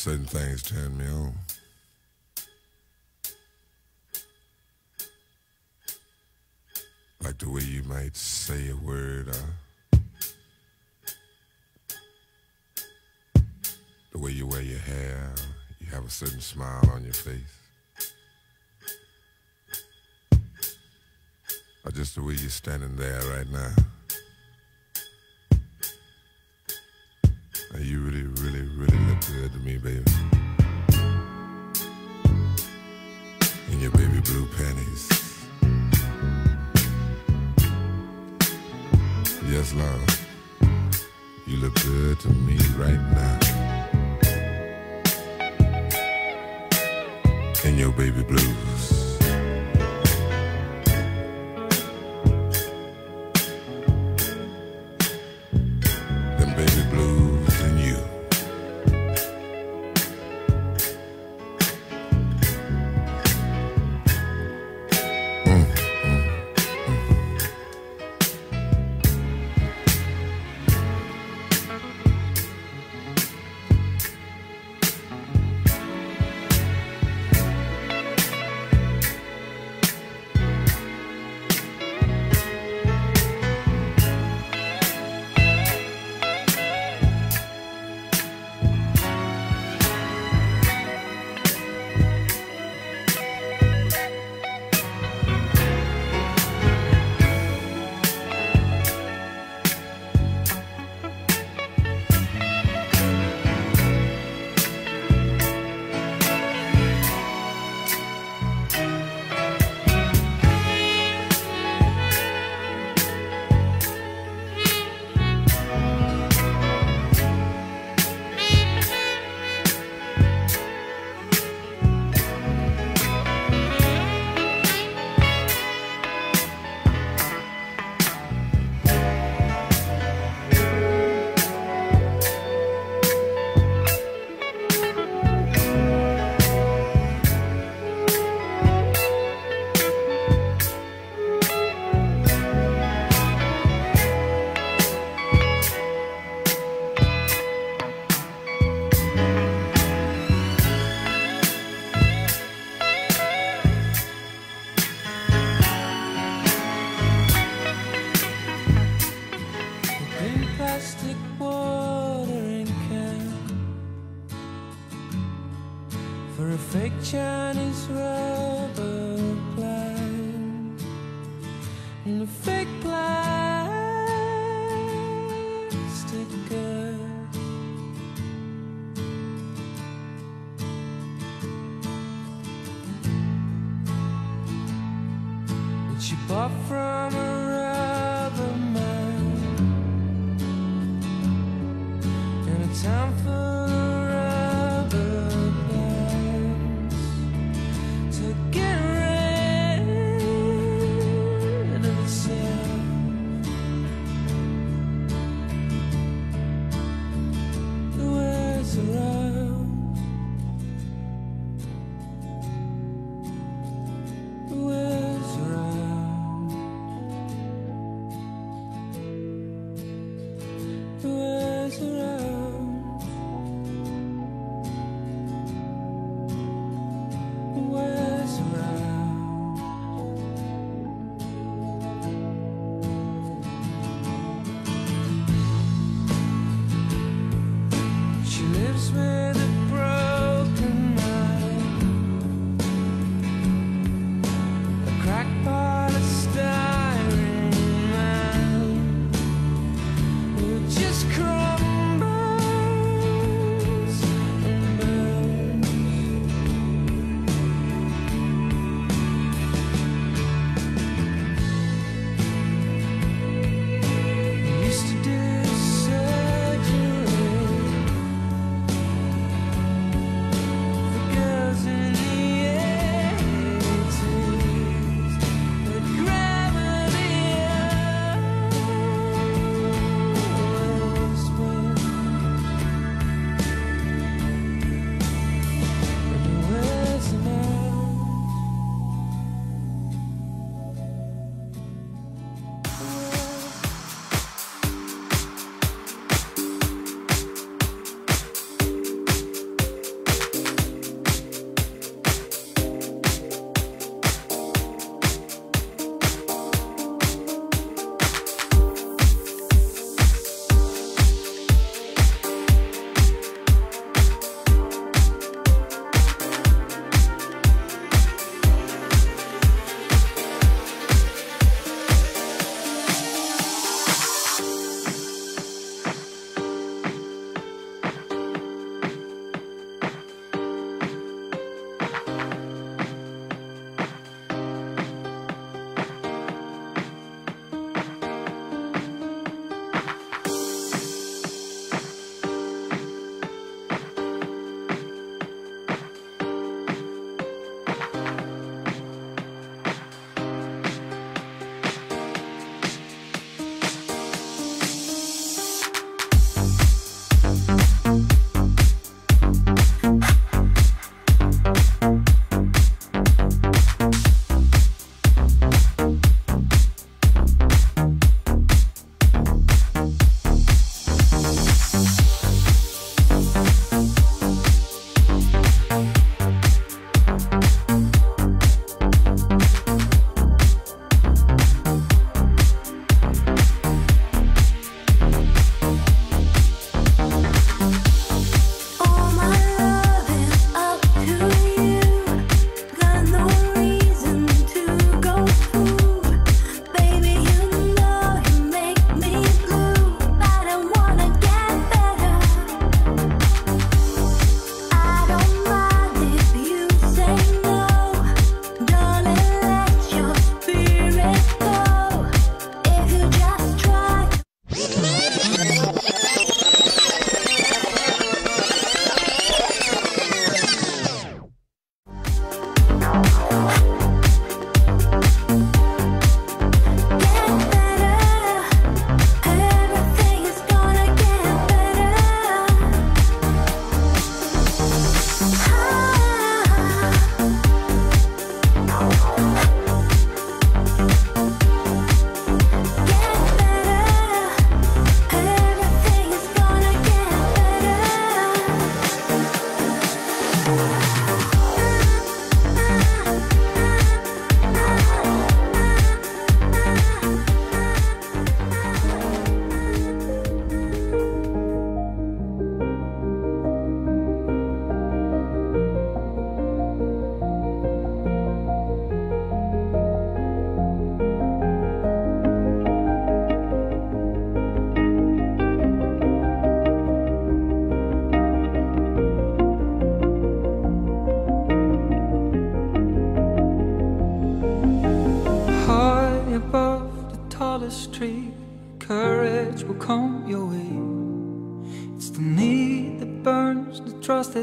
certain things turn me on. Like the way you might say a word or the way you wear your hair, you have a certain smile on your face. Or just the way you're standing there right now. To me, baby. In your baby blue panties. Yes, love. You look good to me right now. In your baby blues.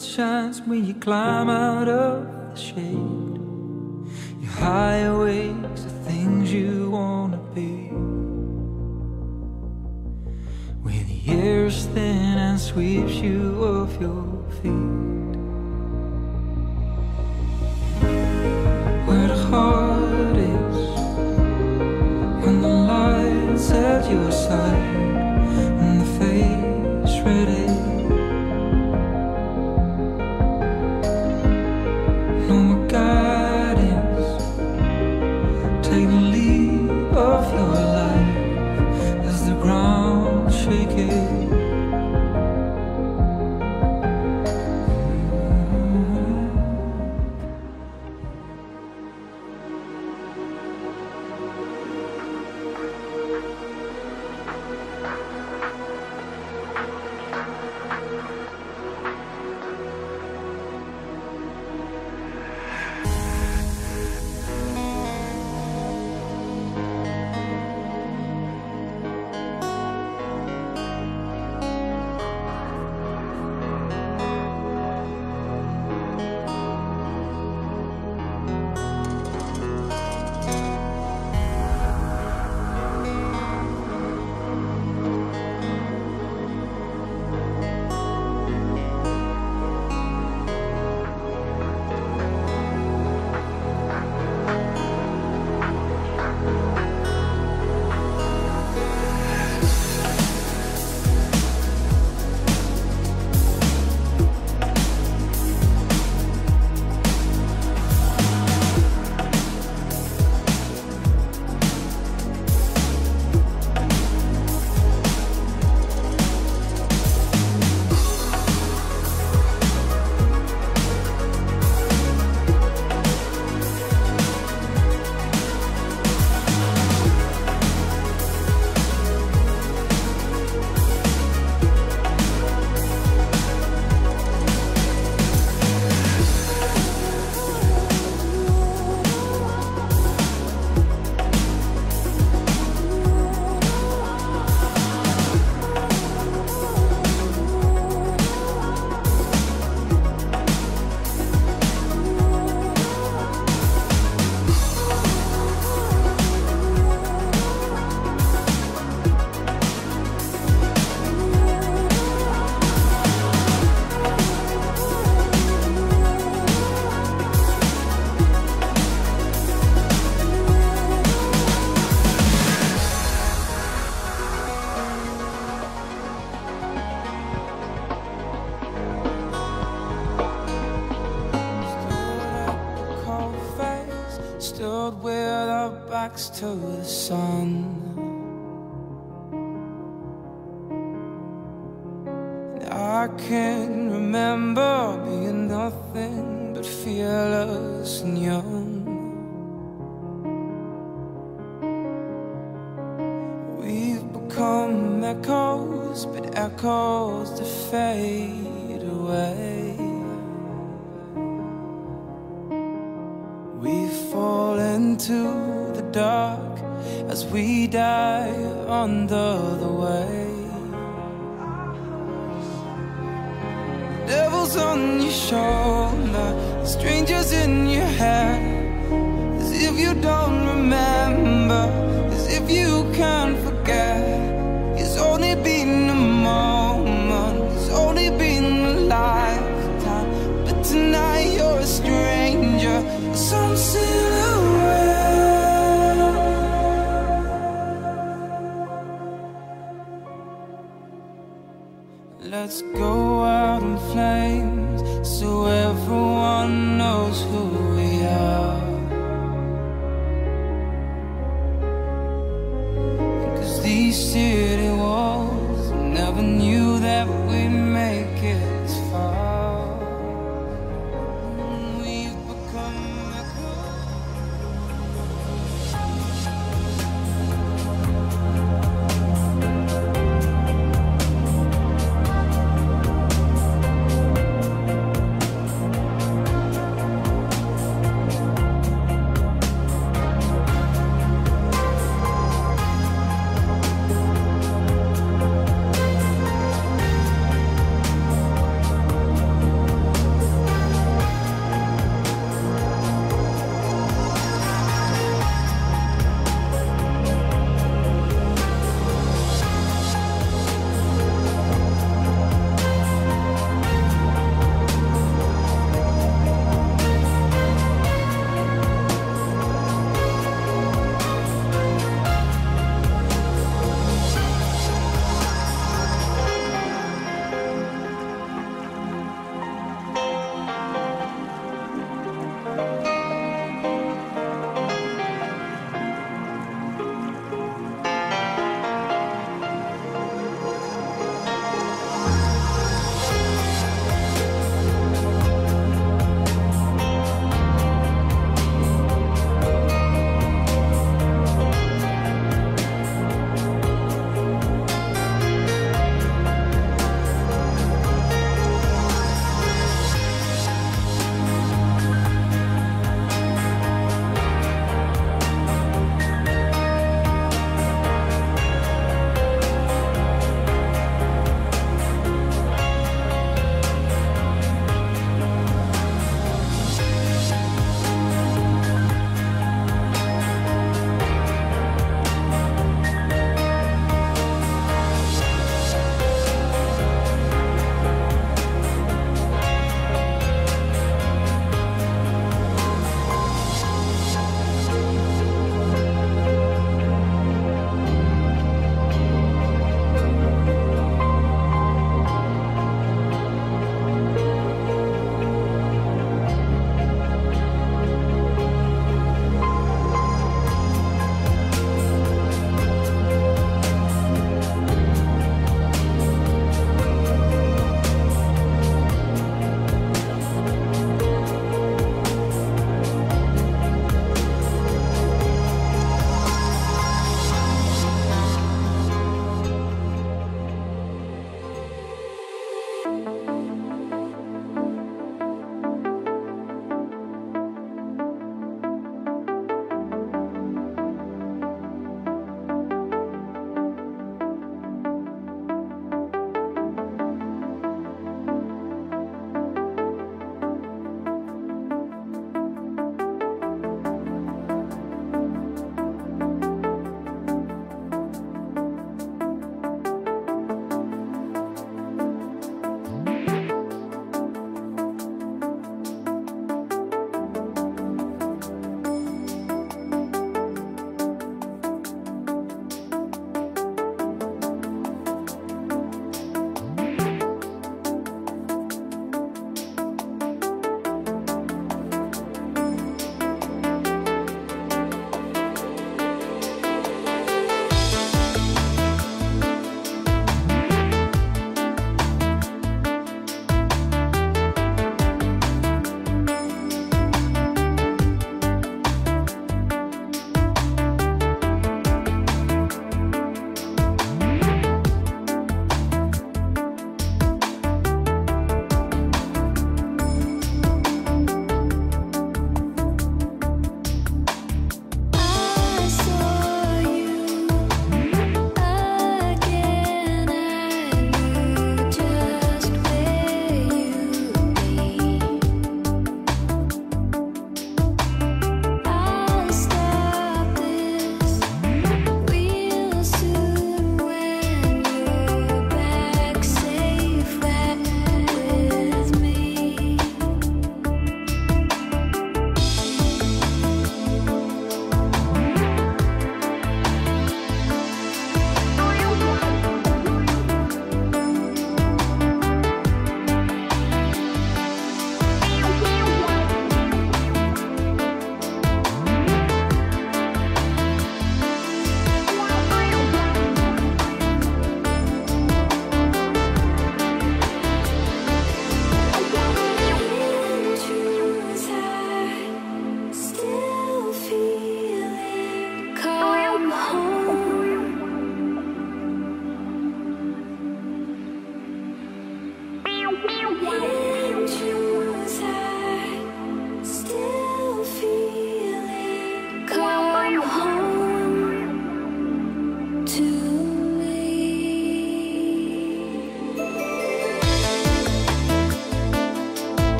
That shines when you climb out of the shade. Your high awakes the things you wanna be. When the air's thin and sweeps you off your feet. Where the heart is when the light's at your side echoes, but echoes that fade away. We fall into the dark as we die under the weight. Devils on your shoulder, strangers in your head, as if you don't remember, as if you can't Let's go out in flames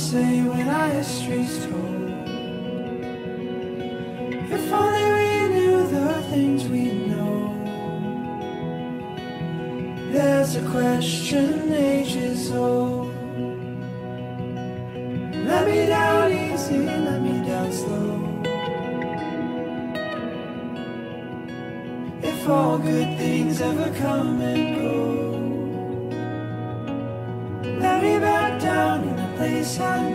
say when our history's told. If only we knew the things we know. There's a question ages old. Let me down easy, let me down slow. If all good things ever come and go. time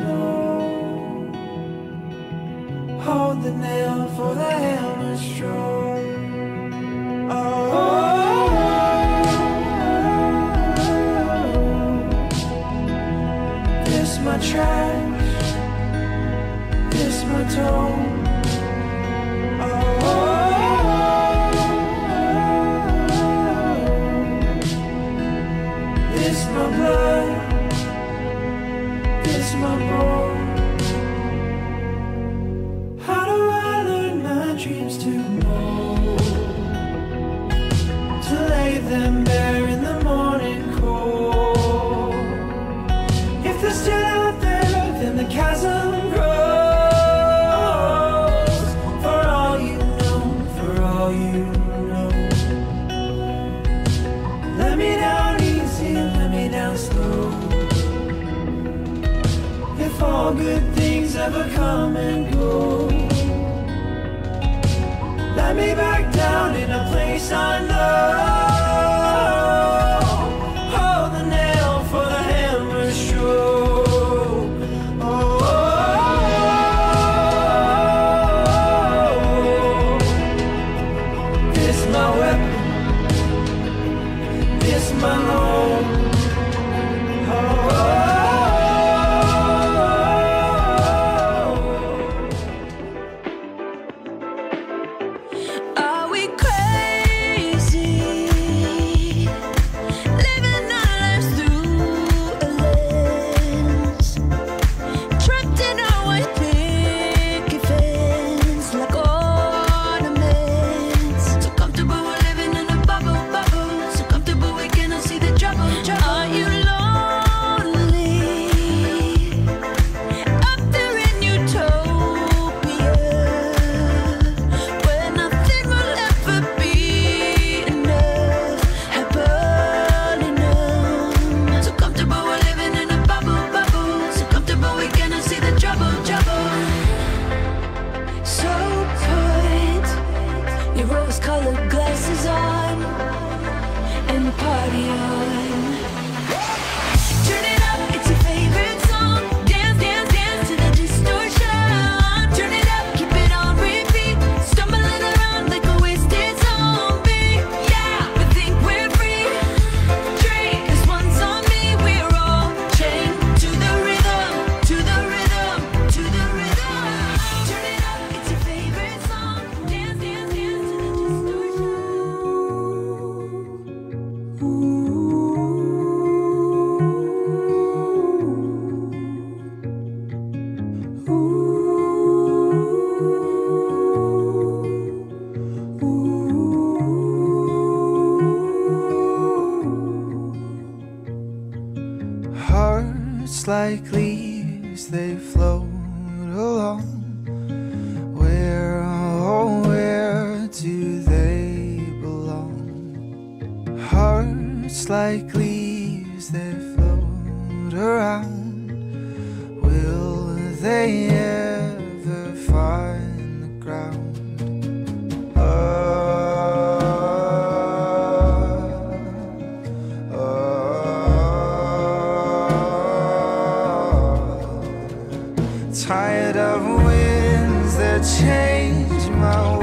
Tired of winds that change my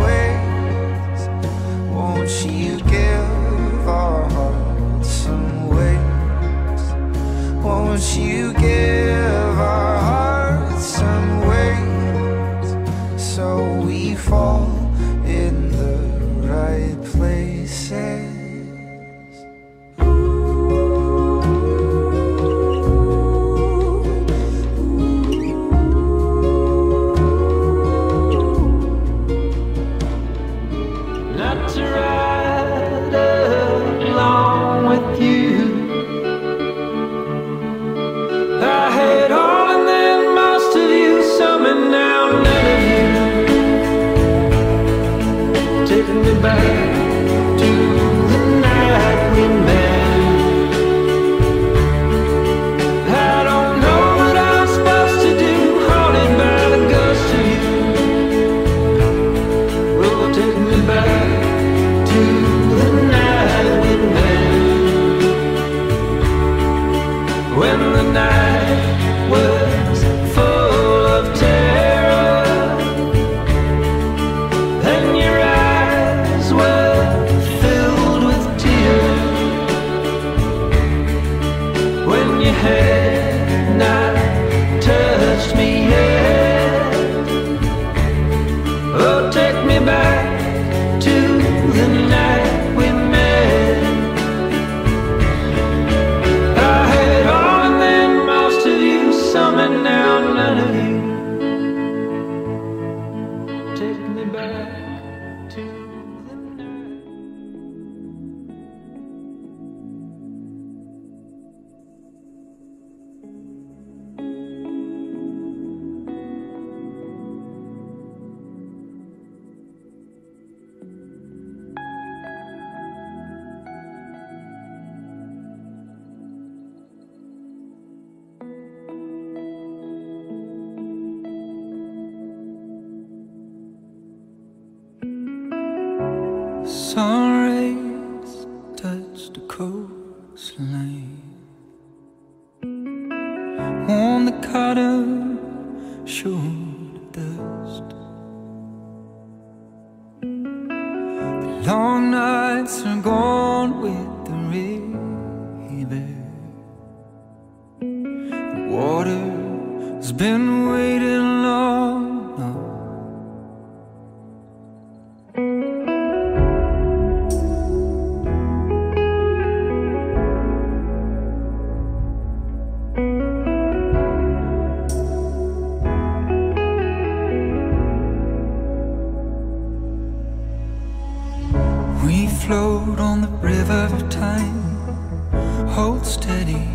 steady,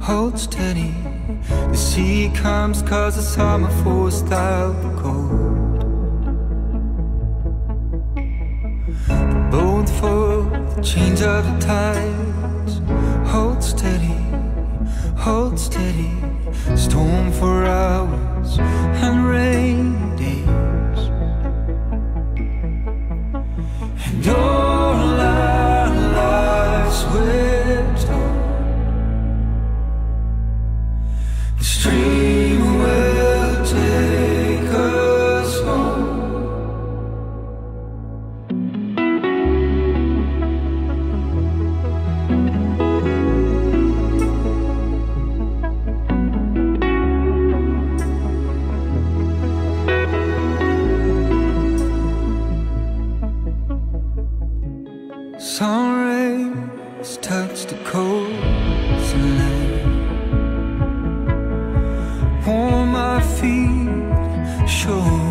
hold steady. The sea comes cause the summer forced out the cold the Bones for the change of the tides. Hold steady, hold steady. Storm for hours and rain. 求